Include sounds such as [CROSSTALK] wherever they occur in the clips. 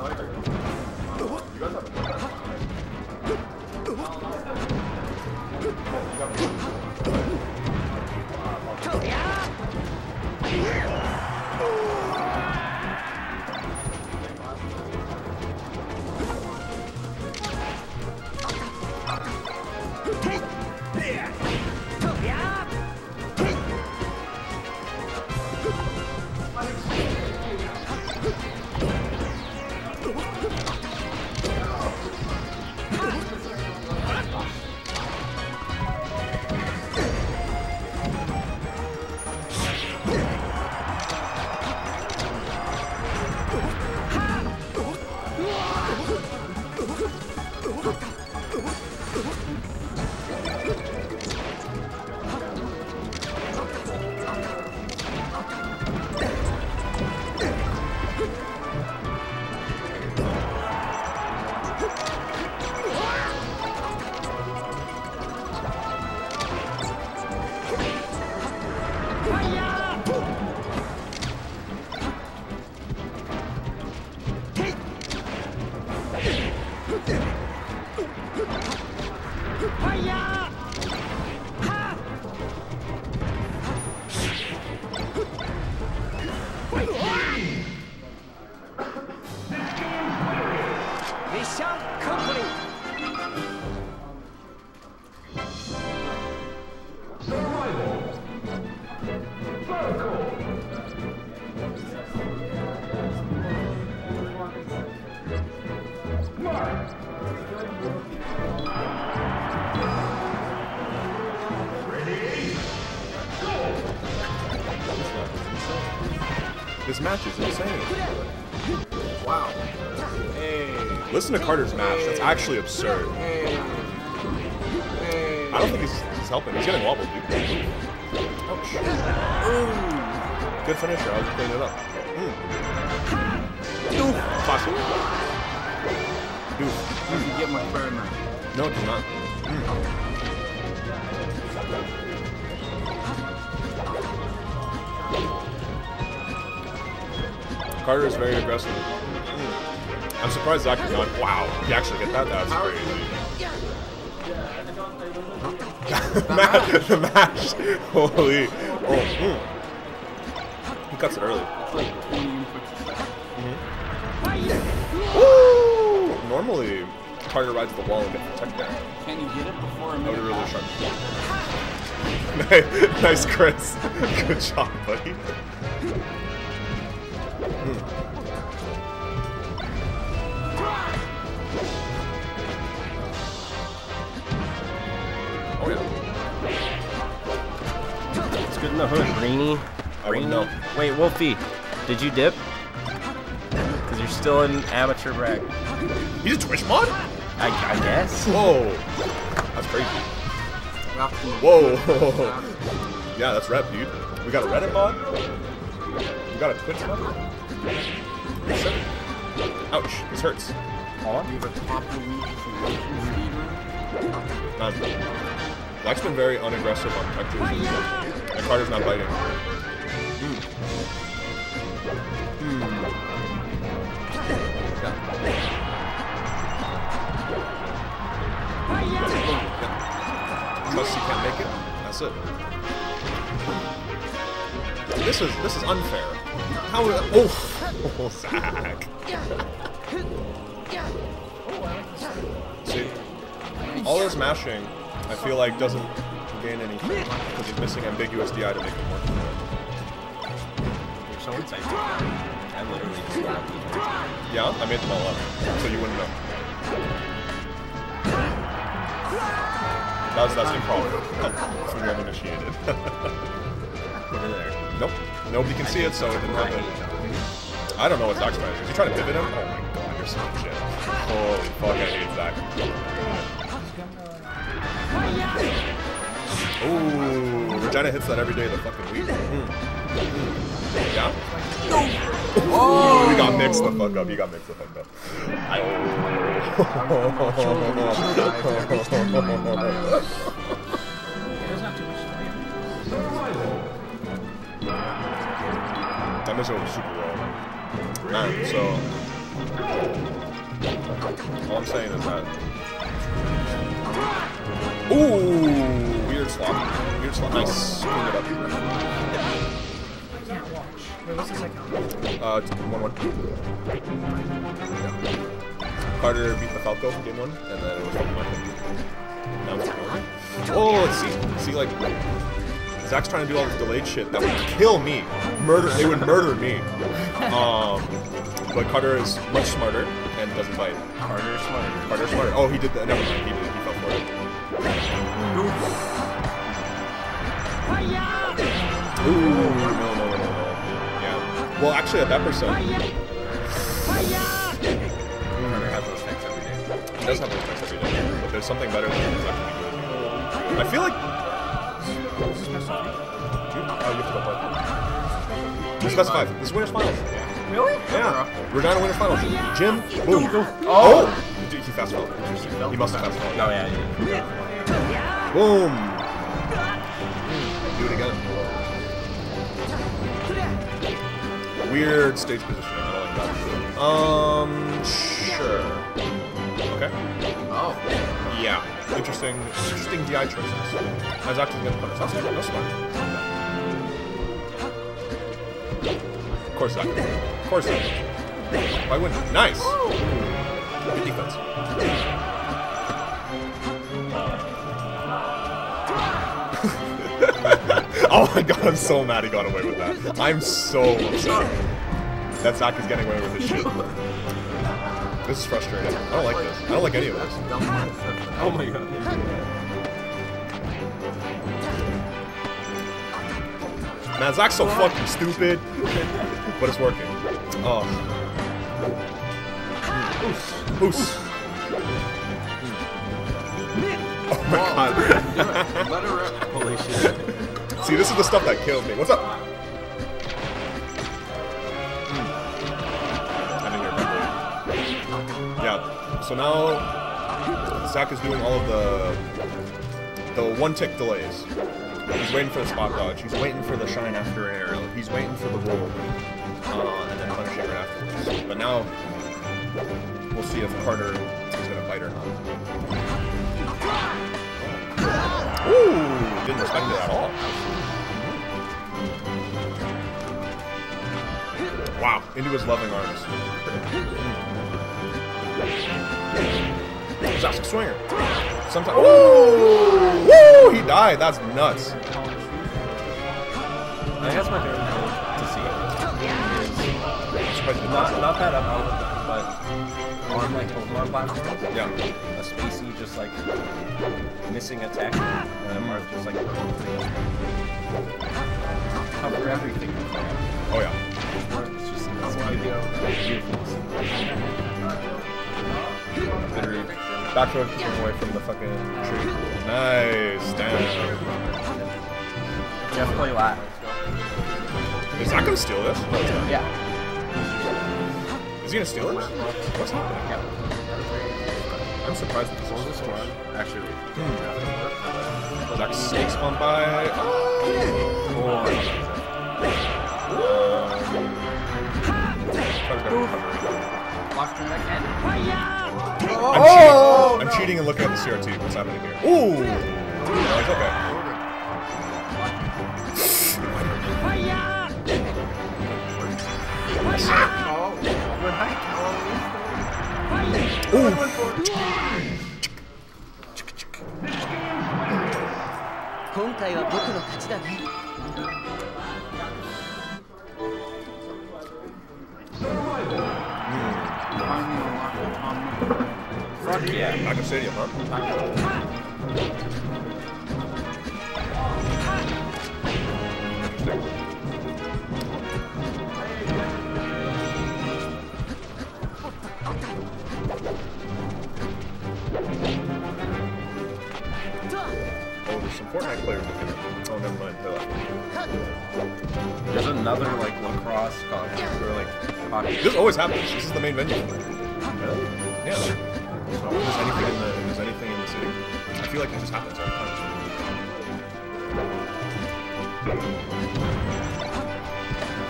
聊一会儿。Match is insane. Wow. Hey. Listen to Carter's match. That's actually absurd. Hey. Hey. I don't think he's, he's helping. He's getting wobbled, dude. Ouch. Good finisher. I was cleaning it up. Mm. Oof. Classic. Oof. You get much better now. No, it does not. Carter is very aggressive. Mm. I'm surprised Zach did not. Wow, he actually hit that. That's crazy. match, [LAUGHS] the match. [LAUGHS] Holy. Oh, mm. He cuts it early. Like 20. Woo! Normally, Carter rides the wall and gets the tech down. Can you get it before a That minute? really sharp. [LAUGHS] nice, Chris. Good job, buddy. Oh yeah. It's good in the hood, wouldn't know. Wait, Wolfie, did you dip? Because you're still in amateur brag. He's a Twitch mod? I, I guess. Whoa. That's crazy. Whoa. [LAUGHS] yeah, that's rep, dude. We got a Reddit mod. We got a Twitch mod. Ouch. This hurts. Hold on. You have a top of the week for Russian speedrun. Um, Black's been very unaggressive on tech tools and. And Carter's not biting. Hmm. Hmm. Yeah. Trust he can't make it. That's it. This is this is unfair. How? Oh, oh, Zach. See, all this mashing, I feel like doesn't gain anything because he's missing ambiguous DI to make it work. You're so insightful. I literally just. Yeah, I made them all up, so you wouldn't know. That's that's improv. Oh, uninitiated. [LAUGHS] Put it there. nope, nobody can see it, so it didn't happen. I don't know what Zach's trying to do. Is he trying to pivot him? Oh my god, you're so shit. Holy fuck, I hate Zach. Ooh, Regina hits that every day of the fucking week. Mm. Yeah? Oh, you got mixed the fuck up. You got mixed the fuck up. [LAUGHS] That missile was super well. Man, so all I'm saying is that. Ooh, weird slot. Weird slot. Nice. Cleaned it up. Uh, one one. Carter beat the Falco game one, and then it was one. Now it's one. Oh, let's see. See, like Zach's trying to do all this delayed shit that would kill me. Murder. They would murder me. Um, but Carter is much smarter and doesn't bite. Carter Smart. Carter's smarter. Oh, he did that. Never mind. He did. He fell for it. Ooh, no, no, no, no, no. Yeah. Well, actually, at that percent, Carter has those things every day. he does have those attacks every day. But there's something better than good. I feel like. Oh, you have to go play. This is best of five. This is winners finals. Really? Yeah. We're down to winners finals. Jim, boom. Oh! He he fast fell. He must have fast fallen. No, yeah, yeah. Boom. Do it again. Weird stage positioning. I don't like that. Um, sure. Okay. Oh. Yeah. Interesting. Interesting DI choices. That's actually gonna put punish. That's, that's smart. Of course that. Of course that. Why wouldn't? Nice. Good defense. [LAUGHS] oh my god, I'm so mad he got away with that. I'm so upset that Zach is getting away with this shit. This is frustrating. I don't like this. I don't like any of this. Oh my god. Man, Zach's so fucking stupid. but it's working. Oh. Oos. Oh my god. Let her rip. Holy shit. See, this is the stuff that killed me. What's up? So now Zach is doing all of the the one tick delays. He's waiting for the spot dodge. He's waiting for the shine after air. He's waiting for the roll, uh, and then punishing right afterwards. But now we'll see if Carter is gonna bite or not. Ooh, didn't respect it at all. Wow, into his loving arms. Zask swinger. Sometimes. Ooh! Woo! He died. That's nuts. I think that's my favorite thing to see. I'm surprised he did Not, that up, but on like Pokemon platforms, Yeah. a Spacey just like missing a tech, and a Marth just like cover everything. Oh yeah. It's just it's beautiful. Literally. Back throw keeping away from the fucking tree. Nice. Damn. Just play lat. Is that gonna steal this? No, it's not. Yeah. Is he gonna steal this? What's happening? Yeah. I'm surprised that this is this one. Actually. Zach snakes one by. Oh. Lost her neck in. I'm, cheating. I'm cheating and looking at the CRT. What's happening here? Ooh! No, it's okay. Oh. Ooh! 今回は僕の勝ちだね Yeah. Back in Stadium, huh? Oh, some Fortnite players Oh, never mind. There's another like lacrosse conference or like hockey. This always happens. This is the main venue. Really? Yeah. If there's anything in the if there's anything in the city, I feel like it just happens the time.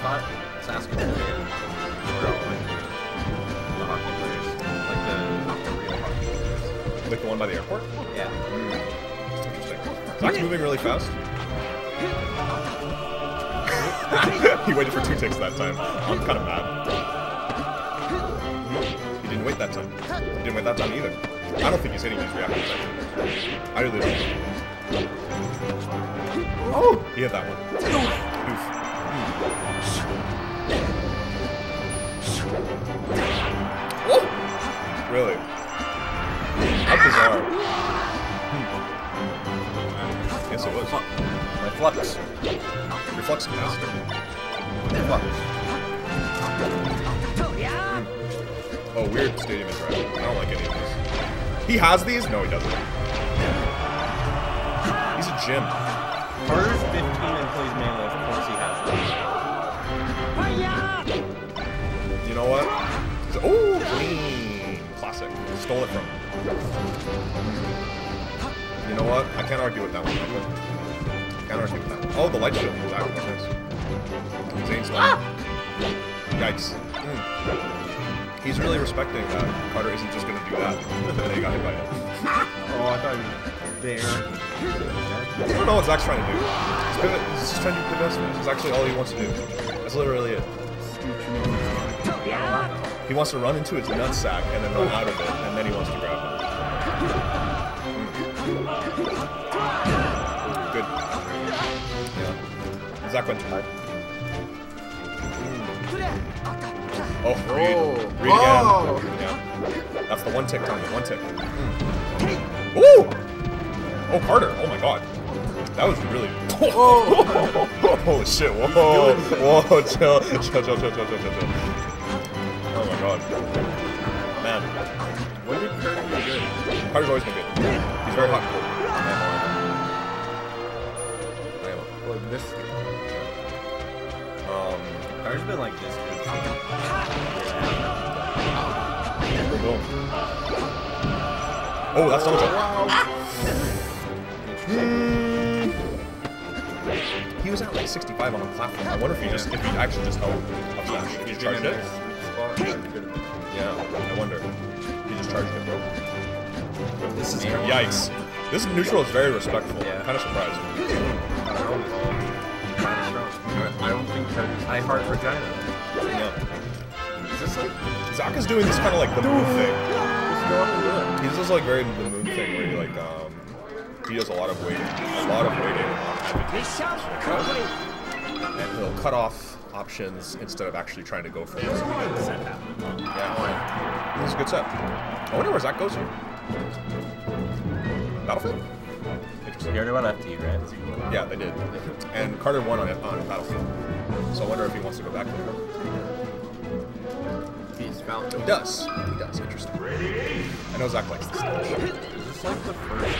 thought were all like the hockey players, like the not the real hockey players. Like the one by the airport. Yeah. Hmm. Interesting. Zach's moving really fast. [LAUGHS] he waited for two ticks that time. I'm kind of mad. Didn't wait that time. He didn't wait that time either. I don't think he's hitting these reactions. Actually. I really don't. Oh! He hit that one. Oof. Oh! Really? How bizarre. Hmm. Yes, it was. My flux. Your flux Oh, weird stadium interaction. I don't like any of these. He has these? No, he doesn't. He's a gym. Carter's 15 and plays melee. Of course he has that. You know what? Oh, clean. Classic. Stole it from him. You know what? I can't argue with that one. Okay? Can't argue with that one. Oh, the light shield. Exactly. Zane's done. Yikes. Mm. He's really respecting that Carter isn't just gonna do that. and then he got hit by it. [LAUGHS] Oh, I thought he was there. I don't know what Zach's trying to do. He's, pivot, he's just trying to do pivot smash. That's actually all he wants to do. That's literally it. He wants to run into his nutsack and then run out of it, and then he wants to grab it. Good. Yeah. Zach went to high. Oh, read. Oh. Read Oh. again. Yeah. That's the one tick, Tommy. One tick. Ooh! Oh, Carter. Oh my god. That was really. [LAUGHS] Holy shit. Whoa. Whoa. Chill. Chill, chill, chill, chill, chill, chill, chill. Oh my god. Man. When did Carter get good? Carter's always been good. He's very hot. Ammo. Like this. Um, Carter's been like this good. Oh, that's double jump. He was at like 65 on the platform. I wonder if he just, if he actually just held up smash. He just charged it. Yeah, I wonder. He just charged it, bro. This is Yikes. This neutral is very respectful. Yeah. I'm kind of surprised. I don't think Carter's high heart Regina. Yeah. Is this like Zach is doing this kind of like the moon thing. just go up and do it? He's just like very the moon thing where he like um he does a lot of waiting, a lot of waiting and he'll cut off options instead of actually trying to go for it. Yeah, this is a good set. I wonder where Zach goes here. Battlefield? Interesting. You already went FD, right? Yeah, they did. And Carter won on it on Battlefield. So I wonder if he wants to go back there. He's found He does. He does. Interesting. I know Zach likes this stage. Is this like the first?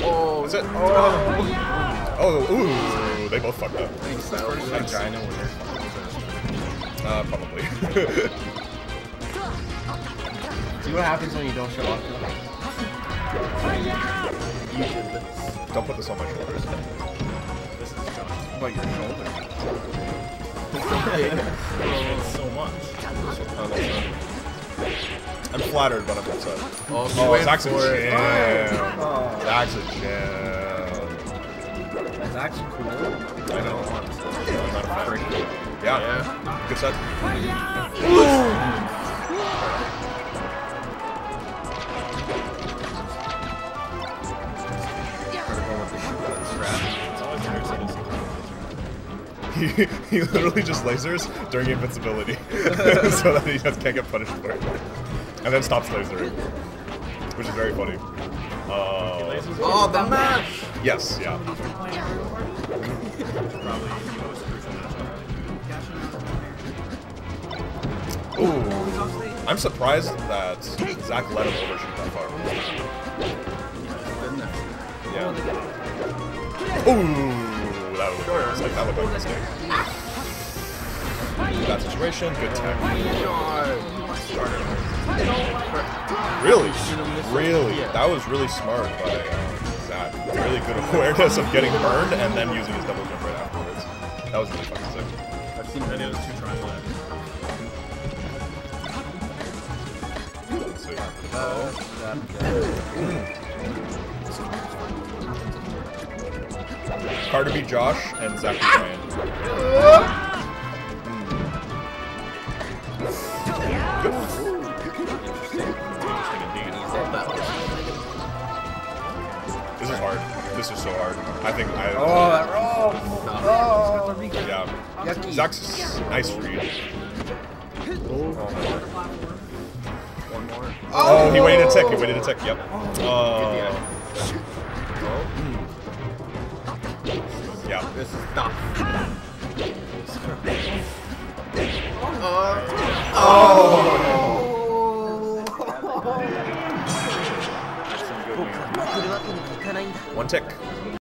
Oh, Is it? Oh, oh, ooh, they both fucked up. Thanks, Styles. Regina winner. Uh, probably. See what happens when you don't show up. You did this. Don't put this on my shoulders. This is. But your shoulder. So much. Oh, that's it. I'm flattered, but I'm upset. Oh, he Oh, went Zach's a for it. jam. Oh, Zach's a jam. that's actually cool. I know. I'm not a fan. Yeah. Yeah. Good set. Oh, He, he literally just lasers during invincibility [LAUGHS] so that he just can't get punished for it. And then stops lasering. Which is very funny. Uh, Oh, the match! yes, yeah. Ooh. I'm surprised that Zach let him overshoot that far. Yeah. Ooh, was sure. like that like a mistake. That situation, good tech. Really, really, that was really smart by uh, Zach. Really good awareness of getting burned and then using his double jump right afterwards. That was really fucking sick. I've seen videos two trying that. Let's see. Carter be Josh, and Zach be Ryan. Hmm. This is hard. This is so hard. I think I. Oh, that roll! Oh, oh. Yeah. Yucky. Zach's nice read. Oh, oh, he waited a tick. He waited a oh. tick. Yep. Oh. this is tough. Uh, oh! One tick.